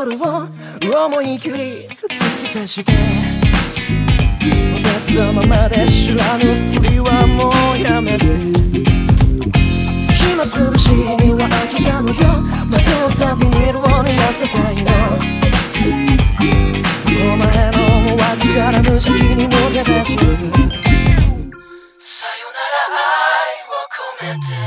と思い切り突き刺して踊ったままで知らぬふりはもうやめて暇つぶしには飽きたのよまたビニールを逃がせたいのお前の脇から無邪気に抜け出してさよなら愛を込めて。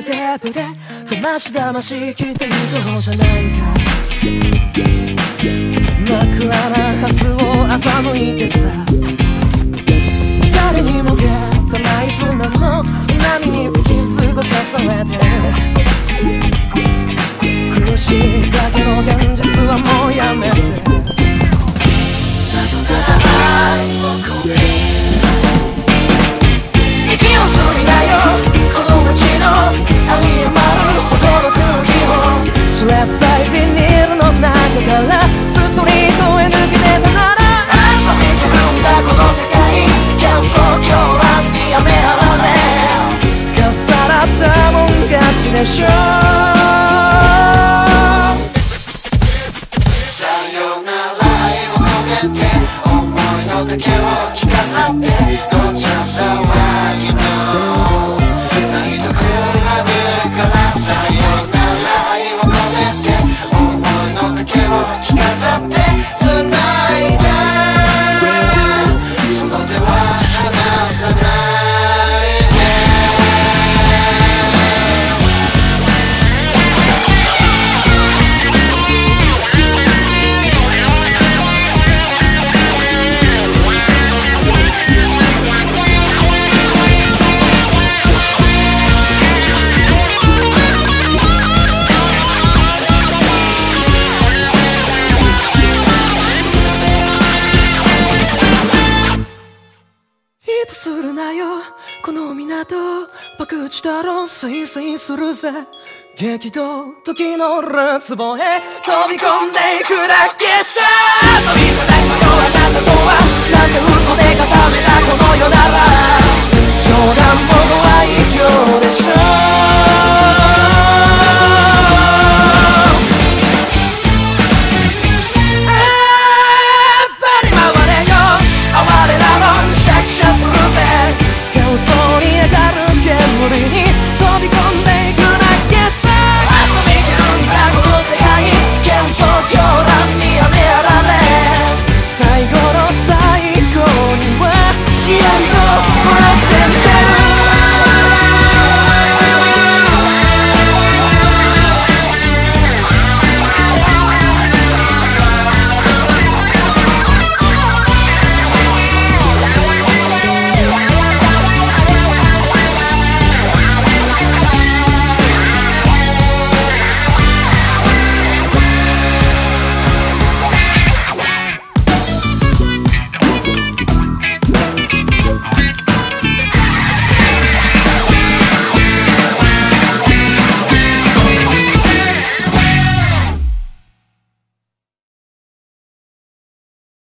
やかなステップでだましだまし聞いていこうじゃないか。真っ暗なはずを欺いてさ。誰にも勝たない砂のを込めて思いの丈を聞かさってごちゃそうこの港爆打だろ推進するぜ。激動時のるつぼへ飛び込んでいくだけさ。飛びじゃないのよあなたとは。なんて嘘で